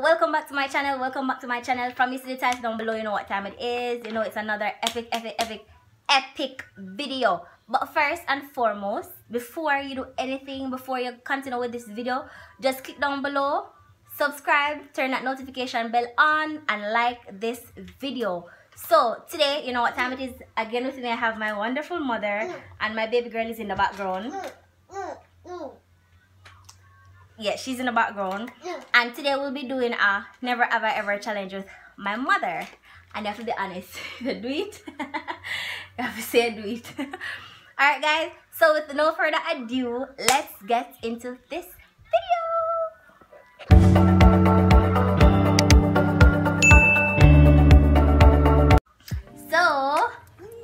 welcome back to my channel welcome back to my channel. From you see the title down below you know what time it is. You know it's another epic epic epic epic video. But first and foremost before you do anything before you continue with this video just click down below subscribe turn that notification bell on and like this video. So today you know what time it is? Again with me i have my wonderful mother and my baby girl is in the background yeah she's in the background. And today we'll be doing a never ever ever challenge with my mother. And you have to be honest do it. You have to say do it. All right guys. So with no further ado let's get into this video. So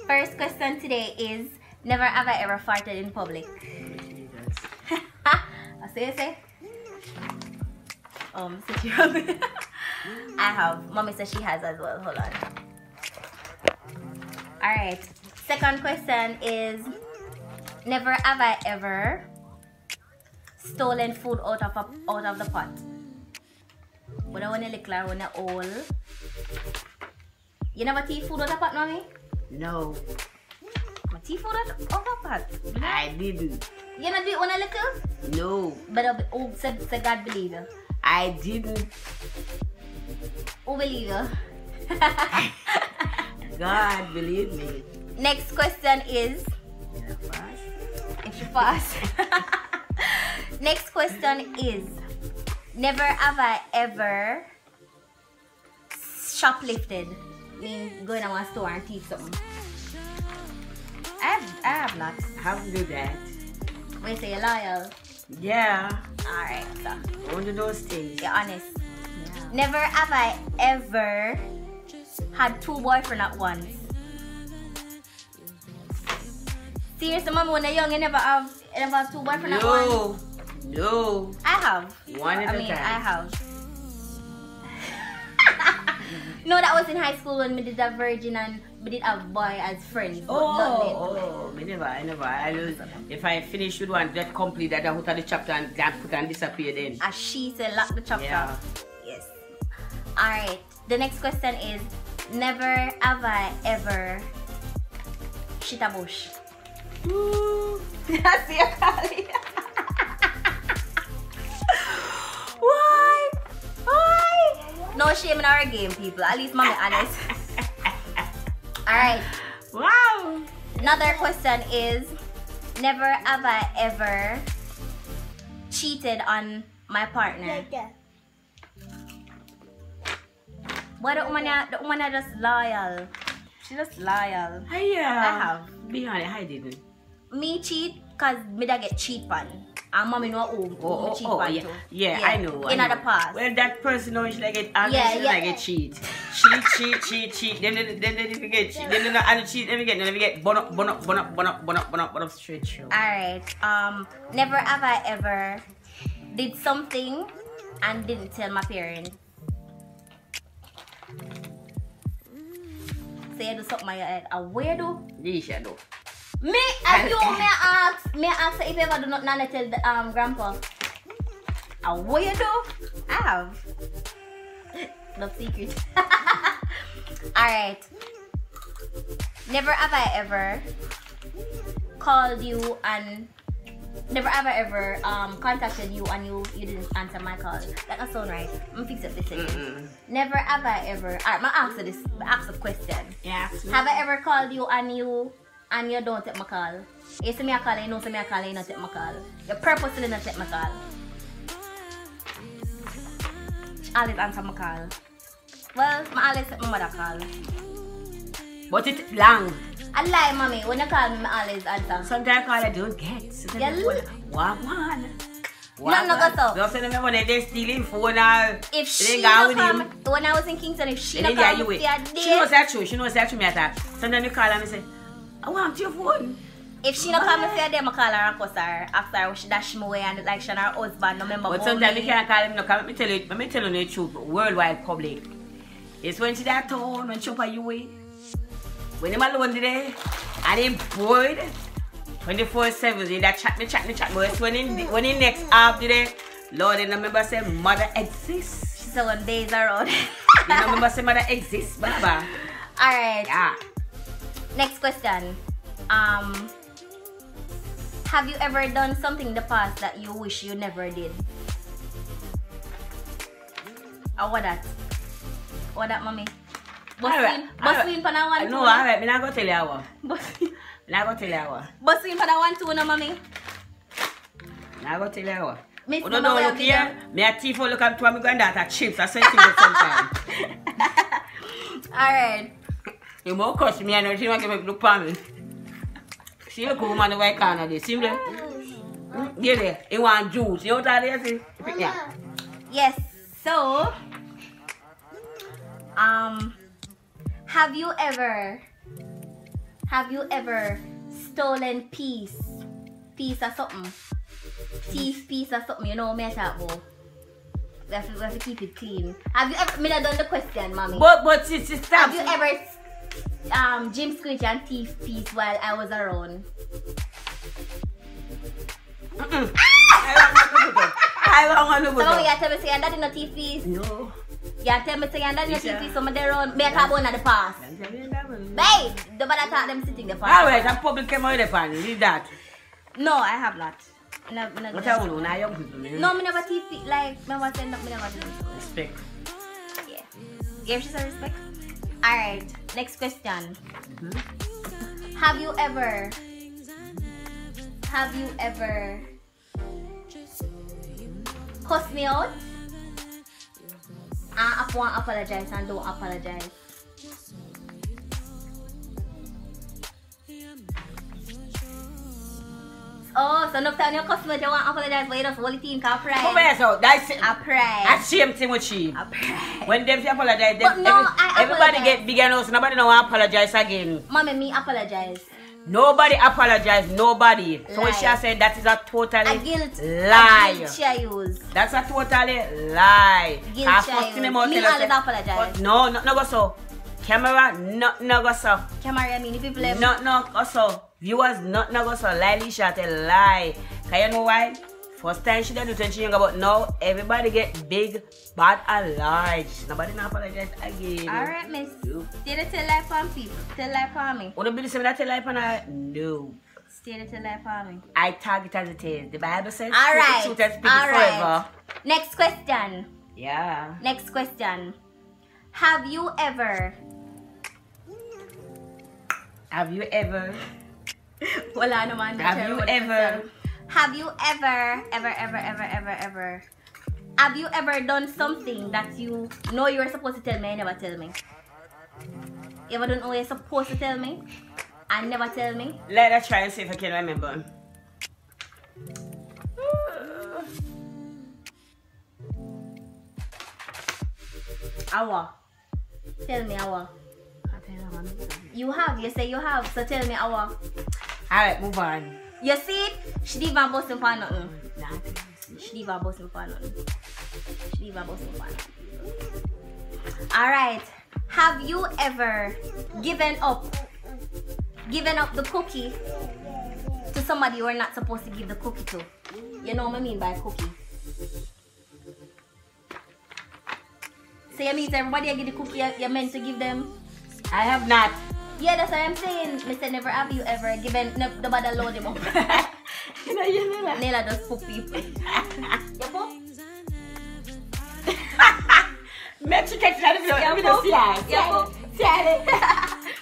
first question today is never have i ever farted in public. I say say um I have. Mommy says she has as well. Hold on. All right second question is never have i ever stolen food out of a, out of the pot. When i want to lick when i old. You never tea food out of the pot mommy? No, my tea food out, of the pot? I didn't. you know do it when i little No, but uh, oh, say, say god believe you I didn't. believe you God believe me. next question is If you pass. Next question is Never have I ever shoplifted. Means going to a store and thief something. I have, I have not. How do that? You say you're loyal. Yeah, Alright, so one of those things. you're honest. Never have I ever had two boyfriends at once. Seriously, mama, when you're young, you never have, you never have two boyfriends at once? No, no. I have. One at I a mean, time. I have. no, that was in high school when we did a virgin and we did have boy as friends. Oh, oh, me never, I never. I lose. If I finish with one, that complete that I put on the chapter and that put and disappear then. As she said, lock the chapter. Yeah. Yes. Alright. The next question is Never have I ever shit a bush. See your No shame in our game, people. At least mommy honest. Alright. Wow. Another question is Never have I ever cheated on my partner. Why the woman, the woman are just loyal? She just loyal. Hiya. I have. Be honest, I didn't. Me cheat cause me da get cheat pan. And mommy know who, Oh, oh, cheat oh, yeah. too. yeah, I know. I In know. the past. Well, that person knows like get angry, Yeah, she yeah. like get cheat. Cheat, cheat, cheat, cheat. Then, then, then, then if you get cheat, then, then, and cheat, then we get, then we get bun up, bun up, bun up, bun up, bun up, bun up, bun up straight through. Alright. Um never have I ever did something and didn't tell my parents. Say you do something your head. A weirdo. Nisha, though. Me and you may ask me ask if you ever do not nana tell the um grandpa. A weirdo? I have. No secret. Alright. Never have I ever called you and never ever ever um contacted you and you you didn't answer my call. That doesn't sound right. I'm fix it this. Mm-mm. Never have I ever alright, my answer this my ask a question. Yeah. Have I ever called you and you and you don't take my call? You see me a call, you know see me a call, you don't take my call. You purposely not take my call. Always answer my call. Well, I always take my mother call. But it long. I lie, mommy. When you call me, I always answer. Sometimes call I don't get. Sometimes Yeah, I look. One. No, no, go so. Don't send them when they stealing phone or If she not with him. me, when I was in Kingston, if she They not didn't call get you me with. She knows that true. She knows that true. Me attack. Sometimes you call her and say, I want your phone. if she not call me for a day, I call her and cuss her after she dash me away and like she and her husband, no remember But about sometimes me. you can't call him. No, come let me tell you. Let me tell you the truth. Worldwide public. It's when she that town when she up you way. When him alone today, and him bored. 24-7, in that chat me, chat me, chat me. It's when in, when in next half today, Lord, and remember say mother exists. seven days around. You know, remember some mother exists, Baba. Alright. Yeah. Next question. Um have you ever done something in the past that you wish you never did? Or what that? What that, mommy? Buswin, buswin pa na one No, alright, me not go tell you how. Buswin, Me not go tell you how. buswin pa na one two na, mommy. Me not go tell you how. Miss Oh, no, no, look here. Me a thief look at to my granddaughter chips. I sent him the sometime. Alright. You more cost me, I know she want to make look for me. See look woman the white corner there. See there? Yeah, there. He want juice. You know what that is? Yeah. Yes. So, um, have you ever, have you ever stolen piece, piece of something, thief piece of something? You know I talk about? We have, to, we have to keep it clean. Have you ever? Me not done the question, mommy. But, but, sister, stop. have you ever, um, Jim Squidge and thief piece while I was around? Mm-mm. I don't want to So, go there. you tell me say your daddy no thief piece. No. You tell me say daddy no Yes, thief piece. So, me there around. Me talk about in the past. Babe, the bad attack them sitting there for Alright, I'm public camera the pan. Leave that. No, I have not. No, no, What I want to young people. no, me never TV like me was end up me never. Respect. Yeah. Give some respect. Alright, next question. Mhm. Have you ever have you ever cussed me out? And I want apologize and don't apologize. Oh, so no time you cuss me, want apologize, but you just only think of Come pride. here, so that's it. A pride. That's same thing with she. A pride. When them say apologize, them, no, every- everybody apologize. get big and. Nobody know apologize again. Mommy, me apologize. Nobody apologize. Nobody. So when she said that is a totally A guilt. lie. A guilt she a use. That's a totally lie. Guilt she first thing Me always apologize. No, no, no go so. Camera, no, no go so. Camera, me, the people. No, no go so. Viewers, no, no go so. Lily shot a lie. Can you know why? First time she did it when she younger, but now everybody get big, bad, and large. Nobody not apologize again. Alright, miss. You. Stay there till life on people. Tell life on me. Wanna be the same that tell life and I no. Stay there till life on me. I tag it as it is. The Bible says Alright. speak the truth and speak it Alright. Next question. Yeah. Next question. Have you ever Have you ever Wala naman. Have you ever- Have you ever, ever, ever, ever, ever, ever, have you ever done something that you know you were supposed to tell me and never tell me? You ever don't know you're supposed to tell me and never tell me? let us try and see if I can remember. Awa. Tell me awa. You have, you say you have, so tell me awa. Alright, move on. You see, she didn't even bust him for nothing. She didn't even bust him for nothing. She didn't even bust him for nothing. Alright. Have you ever given up given up the cookie to somebody you were not supposed to give the cookie to? You know what I mean by cookie? So you mean everybody you give the cookie you're meant to give them? I have not. Yeah, that's what I'm saying. Mr. Never have you ever given the bad load him up. You know, you that. Nela just poop people. You poop? Side of You the poop? yeah. You poop?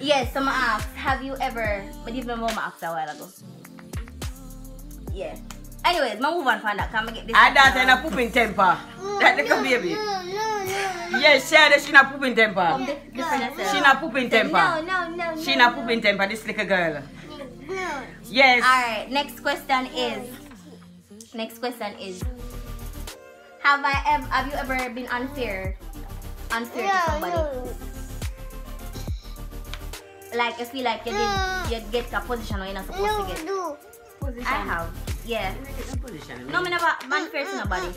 Yes, so I asked, have you ever, but even more asked a while ago. Yeah. Anyways, I move on from that. Can I get this? I dance in a pooping temper. That little baby. Yes, she had she not pooping From temper. the different yourself. She not pooping temper. No, no, no, She no, not pooping temper, this little girl. Yes. Alright, next question is next question is Have I ever have you ever been unfair unfair to somebody? Like you feel like you did you get a position where you're not supposed to get. Position. I have. Yeah. No, me never unfair to nobody.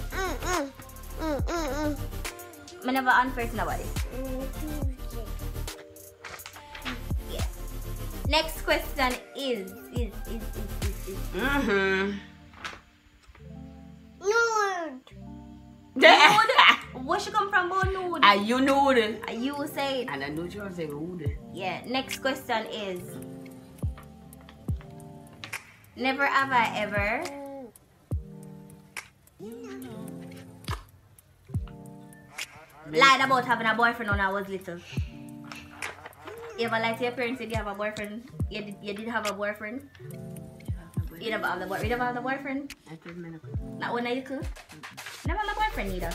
Me never unfair to nobody. Yeah. Next question is is is is is, is. Mm-hmm. Would, would Where she come from, about nude? Are you nude? Are you saying? And I know you say nude. Yeah. Next question is. Never have I ever. Lied about having a boyfriend when I was little. You ever lied to your parents if you have a boyfriend? You did, you did have a boyfriend? You never have the boy. You never have the boyfriend? I told me no. Not when I little. Never have a boyfriend either.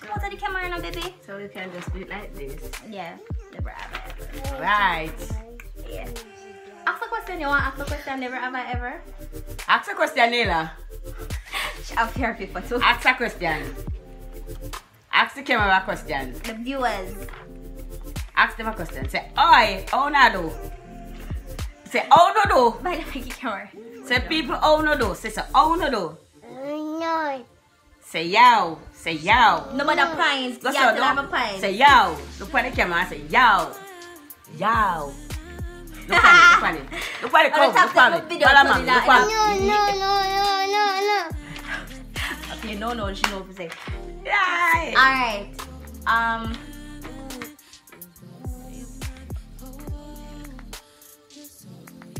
Come out to the camera now, baby. So we can just do it like this. Yeah. Never have I ever. Right. Yeah. Question. You want to ask a question? Never have I ever. Ask a question, Nila. She have hair people too. Ask a question. Ask the camera a question. The viewers. Ask them a question. Say, oi, how na do? Say, how no do? By the Mickey camera. Say, people, how no do? Say, so, how no do? No. Say, yow. Say, yow. No matter pines. Go so, tell them a pine. Say, yow. Look at the camera and say, yow. Yow. Look at it, look at it. Look at it, On come, look at it. the video, Follow put me, it look at No, it. no, no, no, no, no. Okay, no, no, she know what to say. Right. Alright. Um.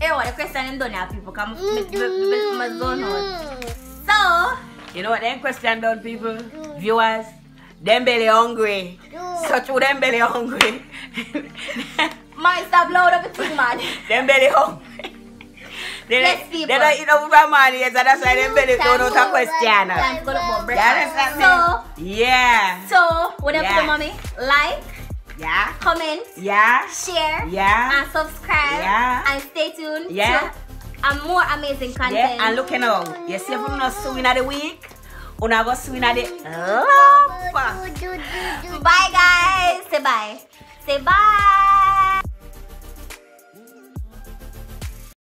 Here, what the question is done now, people. Come, me, me, me, me zone out. So, You know what them question done, people? Viewers, them belly hungry. Such with them belly hungry. My stop loud up the thing, man. them belly hungry. They, Yes, don't- people. they don't eat enough for money, so that's why them belly don't know the question. Time to go to bed understand So. Yeah. so, whatever Yeah. the mommy, like, Yeah. comment, Yeah. share, Yeah. and subscribe. Yeah. And stay tuned Yeah. And more amazing content. Yeah. And look now. You see if you not swing at the week, you not go swing at the lump. Bye, guys. Say bye. Say bye.